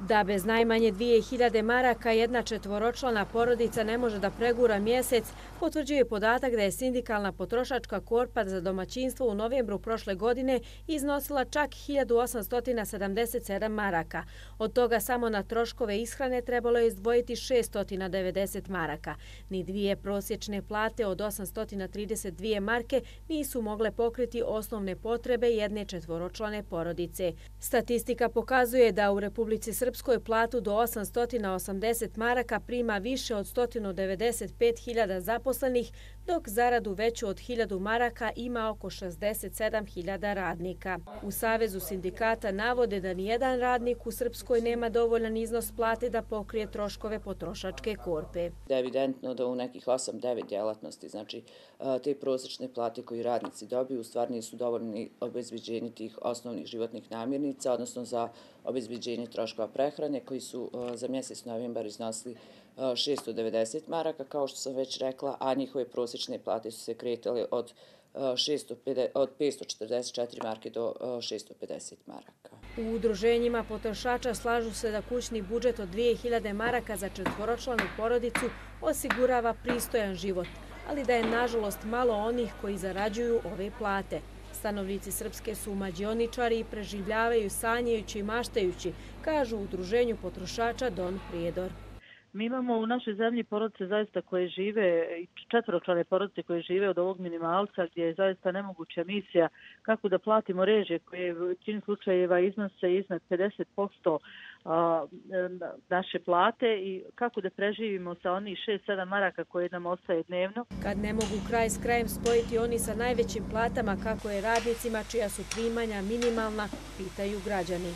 Da bez najmanje 2000 maraka jedna četvoročlana porodica ne može da pregura mjesec, potvrđuje podatak da je sindikalna potrošačka korpa za domaćinstvo u novembru prošle godine iznosila čak 1877 maraka. Od toga samo na troškove ishrane trebalo je izdvojiti 690 maraka. Ni dvije prosječne plate od 832 marke nisu mogle pokriti osnovne potrebe jedne četvoročlane porodice. Statistika pokazuje da u Republici Srbije Srpskoj platu do 880 maraka prima više od 195.000 zaposlenih, dok zaradu veću od 1000 maraka ima oko 67.000 radnika. U Savezu sindikata navode da nijedan radnik u Srpskoj nema dovoljan iznos plate da pokrije troškove potrošačke korpe. Da je evidentno da u nekih 8-9 djelatnosti, znači te prosječne plate koje radnici dobiju, u stvari nisu dovoljni obezbiđenje tih osnovnih životnih namirnica, odnosno za obezbiđenje troškova prehrane koji su e, za mjesec novembar iznosili e, 690 maraka, kao što sam već rekla, a njihove prosječne plate su se kretale od e, 544 marke do 650 maraka. U udruženjima potrošača slažu se da kućni budžet od 2000 maraka za četvoročlanu porodicu osigurava pristojan život, ali da je nažalost malo onih koji zarađuju ove plate. Stanovnici Srpske su mađioničari i preživljavaju sanjajući i maštajući, kažu u udruženju potrošača Don Prijedor. Mi imamo u našoj zemlji porodice zaista koje žive, četvročlane porodice koje žive od ovog minimalca gdje je zaista nemoguća misija kako da platimo režije koje u čini slučajeva iznose iznad 50% naše plate i kako da preživimo sa onih 6-7 maraka koje nam ostaje dnevno. Kad ne mogu kraj s krajem spojiti oni sa najvećim platama kako je radnicima čija su primanja minimalna, pitaju građani.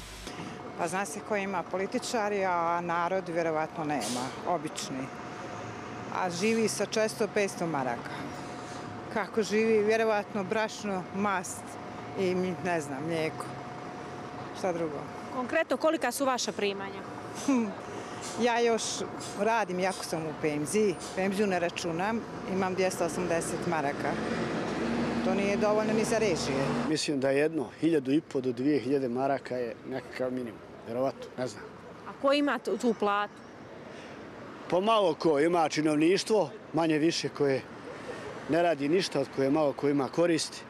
Pa zna se ko ima političari, a narod vjerovatno nema, obični. A živi sa često 500 maraka. Kako živi, vjerovatno brašno, mast i ne znam, mlijeko. Šta drugo? Konkretno, kolika su vaša primanja? Ja još radim, jako sam u PMZ, PMZ ne računam, imam 280 maraka. To nije dovoljno ni za režije. Mislim da jedno, hiljadu i po do dvije hiljade maraka je nekakav minimum. Vjerovatno, ne znam. A ko ima tu platu? Pomalo ko ima činovništvo, manje više koje ne radi ništa, od koje malo ko ima koristi.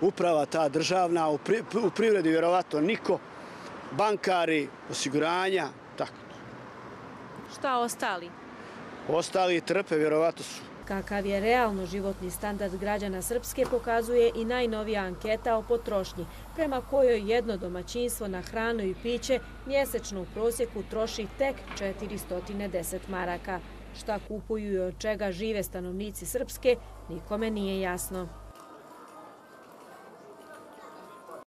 Uprava ta državna, u, pri, u privredi vjerovatno niko, bankari, osiguranja, tako. Šta ostali? Ostali trpe, vjerovatno su Kakav je realno životni standard građana Srpske pokazuje i najnovija anketa o potrošnji, prema kojoj jedno domaćinstvo na hranu i piće mjesečno u prosjeku troši tek 410 maraka. Šta kupuju i od čega žive stanovnici Srpske, nikome nije jasno.